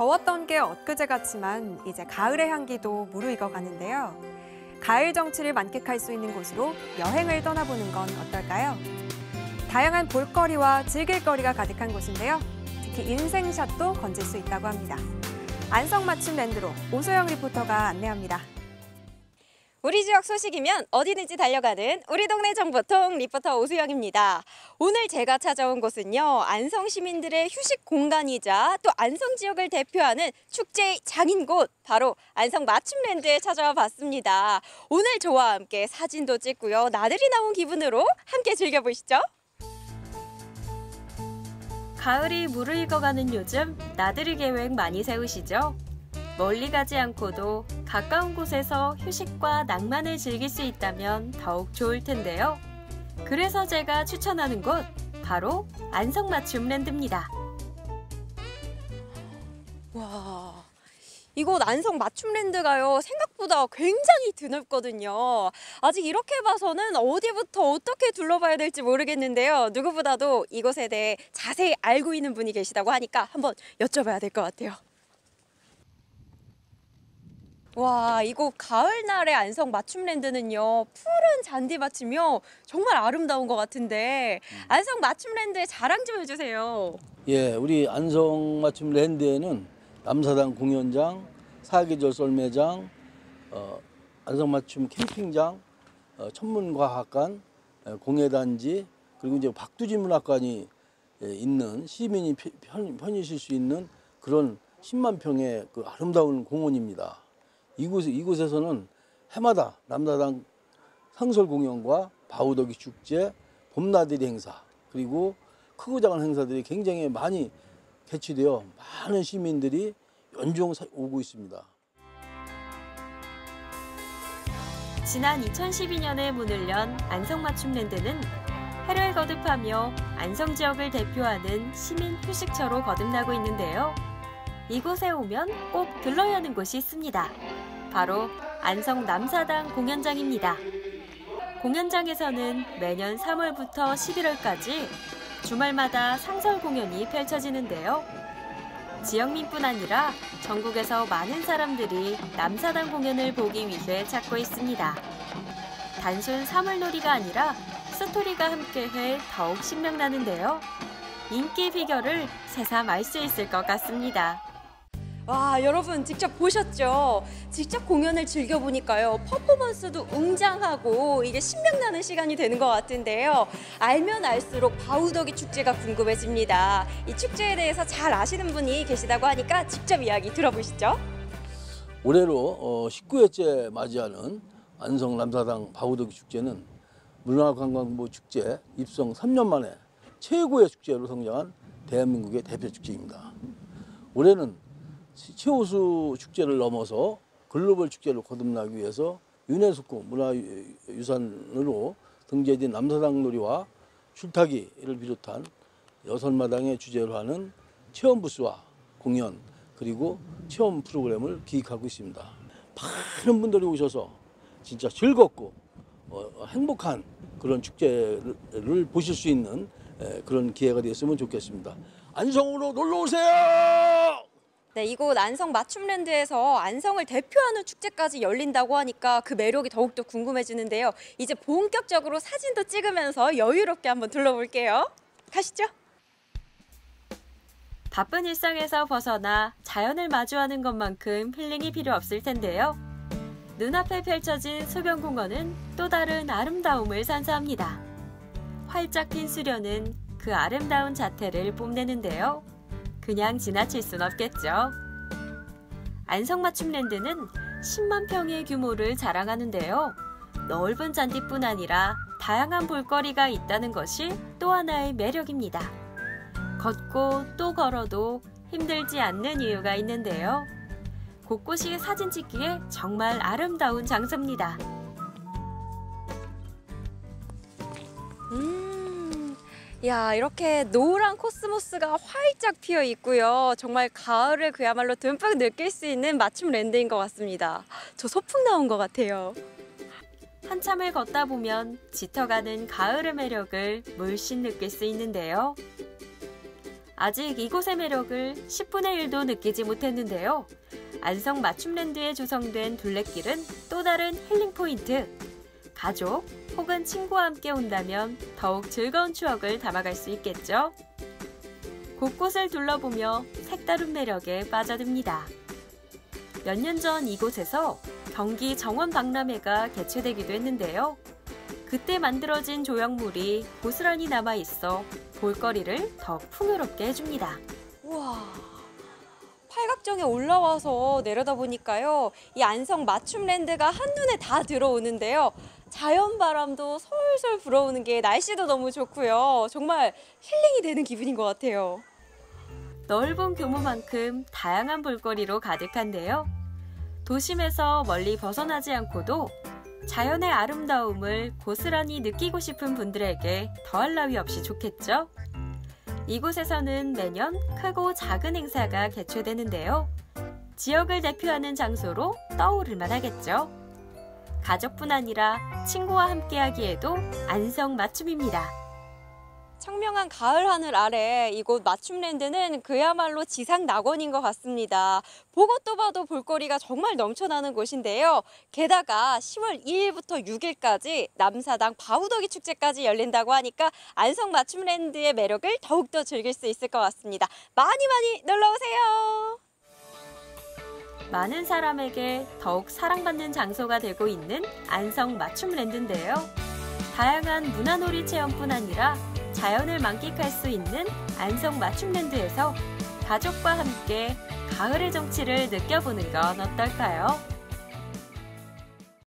더웠던 게 엊그제 같지만 이제 가을의 향기도 무르익어 가는데요. 가을 정취를 만끽할 수 있는 곳으로 여행을 떠나보는 건 어떨까요? 다양한 볼거리와 즐길거리가 가득한 곳인데요. 특히 인생샷도 건질 수 있다고 합니다. 안성맞춤 랜드로 오소영 리포터가 안내합니다. 우리 지역 소식이면 어디든지 달려가는 우리 동네 정보통 리포터 오수영입니다. 오늘 제가 찾아온 곳은요. 안성 시민들의 휴식 공간이자 또 안성 지역을 대표하는 축제의 장인 곳 바로 안성 맞춤랜드에 찾아와 봤습니다. 오늘 저와 함께 사진도 찍고요. 나들이 나온 기분으로 함께 즐겨보시죠. 가을이 무르익어가는 요즘 나들이 계획 많이 세우시죠? 멀리 가지 않고도 가까운 곳에서 휴식과 낭만을 즐길 수 있다면 더욱 좋을 텐데요. 그래서 제가 추천하는 곳 바로 안성맞춤 랜드입니다. 와, 이곳 안성 맞춤랜드가요 생각보다 굉장히 드넓거든요. 아직 이렇게 봐서는 어디부터 어떻게 둘러봐야 될지 모르겠는데요. 누구보다도 이곳에 대해 자세히 알고 있는 분이 계시다고 하니까 한번 여쭤봐야 될 것 같아요. 와, 이곳 가을날의 안성 맞춤랜드는요, 푸른 잔디밭이며 정말 아름다운 것 같은데, 안성 맞춤랜드의 자랑 좀 해주세요. 예, 우리 안성 맞춤 랜드에는 남사당 공연장, 사계절 썰매장, 어, 안성 맞춤 캠핑장, 어, 천문과학관, 어, 공예단지, 그리고 이제 박두지 문학관이 예, 있는 시민이 편, 편히 쉴 수 있는 그런 10만 평의 그 아름다운 공원입니다. 이곳, 이곳에서는 해마다 남사당 상설 공연과 바우더기 축제, 봄나들이 행사, 그리고 크고 작은 행사들이 굉장히 많이 개최되어 많은 시민들이 연중 오고 있습니다. 지난 2012년에 문을 연 안성맞춤랜드는 해를 거듭하며 안성 지역을 대표하는 시민 휴식처로 거듭나고 있는데요. 이곳에 오면 꼭 들러야 하는 곳이 있습니다. 바로 안성 남사당 공연장입니다. 공연장에서는 매년 3월부터 11월까지 주말마다 상설 공연이 펼쳐지는데요. 지역민뿐 아니라 전국에서 많은 사람들이 남사당 공연을 보기 위해 찾고 있습니다. 단순 사물놀이가 아니라 스토리가 함께해 더욱 신명나는데요. 인기 비결을 새삼 알 수 있을 것 같습니다. 와, 여러분 직접 보셨죠? 직접 공연을 즐겨보니까요. 퍼포먼스도 웅장하고 이게 신명나는 시간이 되는 것 같은데요. 알면 알수록 바우더기 축제가 궁금해집니다. 이 축제에 대해서 잘 아시는 분이 계시다고 하니까 직접 이야기 들어보시죠. 올해로 어, 19회째 맞이하는 안성 남사당 바우더기 축제는 문화관광부 축제 입성 3년 만에 최고의 축제로 성장한 대한민국의 대표 축제입니다. 올해는 최우수 축제를 넘어서 글로벌 축제를 거듭나기 위해서 유네스코 문화유산으로 등재된 남사당 놀이와 줄타기를 비롯한 여섯 마당의 주제로 하는 체험 부스와 공연 그리고 체험 프로그램을 기획하고 있습니다. 많은 분들이 오셔서 진짜 즐겁고 어, 행복한 그런 축제를 보실 수 있는 그런 기회가 되었으면 좋겠습니다. 안성으로 놀러 오세요! 네, 이곳 안성 맞춤랜드에서 안성을 대표하는 축제까지 열린다고 하니까 그 매력이 더욱더 궁금해지는데요. 이제 본격적으로 사진도 찍으면서 여유롭게 한번 둘러볼게요. 가시죠. 바쁜 일상에서 벗어나 자연을 마주하는 것만큼 힐링이 필요 없을 텐데요. 눈앞에 펼쳐진 소변공원은 또 다른 아름다움을 산사합니다. 활짝 핀 수련은 그 아름다운 자태를 뽐내는데요. 그냥 지나칠 순 없겠죠. 안성맞춤랜드는 10만 평의 규모를 자랑하는데요. 넓은 잔디뿐 아니라 다양한 볼거리가 있다는 것이 또 하나의 매력입니다. 걷고 또 걸어도 힘들지 않는 이유가 있는데요. 곳곳이 사진 찍기에 정말 아름다운 장소입니다. 야 이렇게 노란 코스모스가 활짝 피어 있고요. 정말 가을을 그야말로 듬뿍 느낄 수 있는 맞춤 랜드인 것 같습니다. 저 소풍 나온 것 같아요. 한참을 걷다 보면 짙어가는 가을의 매력을 물씬 느낄 수 있는데요. 아직 이곳의 매력을 10분의 1도 느끼지 못했는데요. 안성 맞춤랜드에 조성된 둘레길은 또 다른 힐링 포인트. 가족 혹은 친구와 함께 온다면 더욱 즐거운 추억을 담아갈 수 있겠죠. 곳곳을 둘러보며 색다른 매력에 빠져듭니다. 몇 년 전 이곳에서 경기 정원 박람회가 개최되기도 했는데요. 그때 만들어진 조형물이 고스란히 남아 있어 볼거리를 더 풍요롭게 해줍니다. 우와. 팔각정에 올라와서 내려다 보니까요. 이 안성 맞춤랜드가 한눈에 다 들어오는데요. 자연 바람도 솔솔 불어오는 게 날씨도 너무 좋고요. 정말 힐링이 되는 기분인 것 같아요. 넓은 규모만큼 다양한 볼거리로 가득한데요. 도심에서 멀리 벗어나지 않고도 자연의 아름다움을 고스란히 느끼고 싶은 분들에게 더할 나위 없이 좋겠죠? 이곳에서는 매년 크고 작은 행사가 개최되는데요. 지역을 대표하는 장소로 떠오를 만하겠죠. 가족뿐 아니라 친구와 함께하기에도 안성 맞춤입니다. 청명한 가을 하늘 아래 이곳 맞춤랜드는 그야말로 지상 낙원인 것 같습니다. 보고 또 봐도 볼거리가 정말 넘쳐나는 곳인데요. 게다가 10월 2일부터 6일까지 남사당 바우더기 축제까지 열린다고 하니까 안성 맞춤랜드의 매력을 더욱더 즐길 수 있을 것 같습니다. 많이 많이 놀러 오세요. 많은 사람에게 더욱 사랑받는 장소가 되고 있는 안성 맞춤랜드인데요. 다양한 문화놀이 체험뿐 아니라 자연을 만끽할 수 있는 안성 맞춤랜드에서 가족과 함께 가을의 정취를 느껴보는 건 어떨까요?